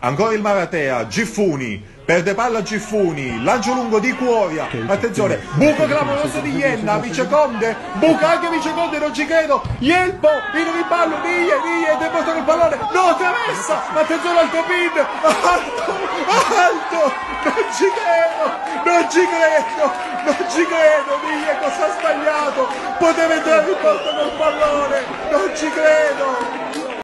Ancora il Maratea, Giffuni, perde palla Giffuni, lancio lungo di Cuoria, attenzione, buco clamoroso di Ienna, Viceconde, buca anche Viceconde, non ci credo, Ielpo, in riballo, Nije, Nije, deve portare il pallone, no, Teressa, attenzione al Topin, alto, alto, non ci credo, non ci credo, non ci credo, Nije, cosa ha sbagliato, poteva entrare in porta col pallone, non ci credo,